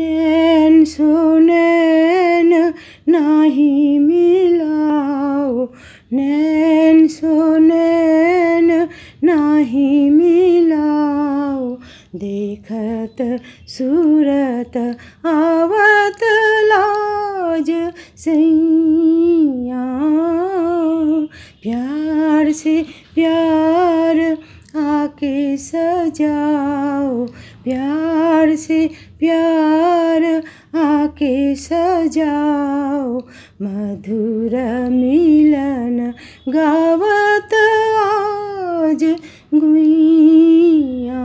नैन सुनैन, नाही मिलाओ। नैन, सुनैन, नाही मिलाओ। देखत सूरत आवत लाज सैया। प्यार से प्यार आके सजाओ, प्यार से प्यार आके सजाओ। मधुर मिलन गावत आज गुइया।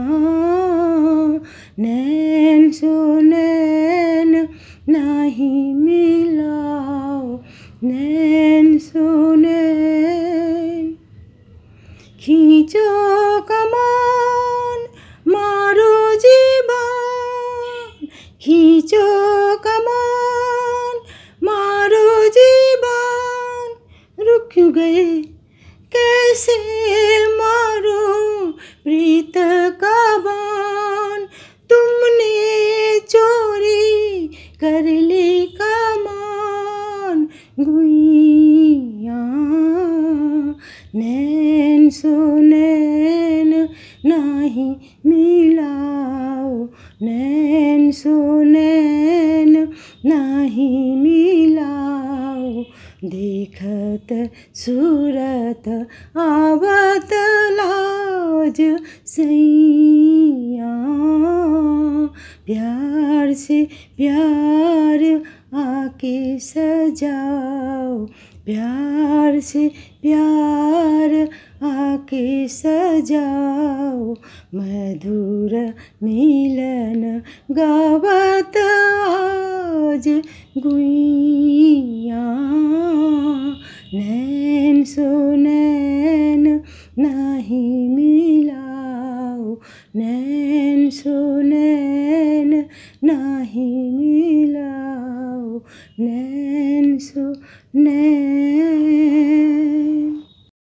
नैन सुनैन नाही मिलाओ, नैन खींचो कमान मारो जीवन खींचो कमान मारो जीवन रुक क्यों गए कैसे मारो प्रीत का बान तुमने चोरी कर ली कमान सुनैन नाही मिलाओ। नैन सुनैन नाही मिलाओ। देखत सूरत आवत लाज सैया। प्यार से प्यार आके सजाओ। प्यार से प्यार आके सजाओ। मधुर मिलन गावत आज गुइया। नैन सुनैन नाही मिलाओ। नैन सुनैन नाही मिलाओ। नैन सुनैन